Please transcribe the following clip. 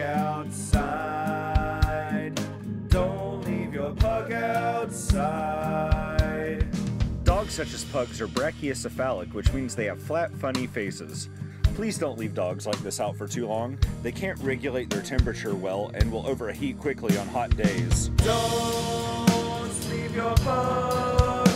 outside. Don't leave your pug outside. Dogs such as pugs are brachycephalic, which means they have flat, funny faces. Please don't leave dogs like this out for too long. They can't regulate their temperature well and will overheat quickly on hot days. Don't leave your pug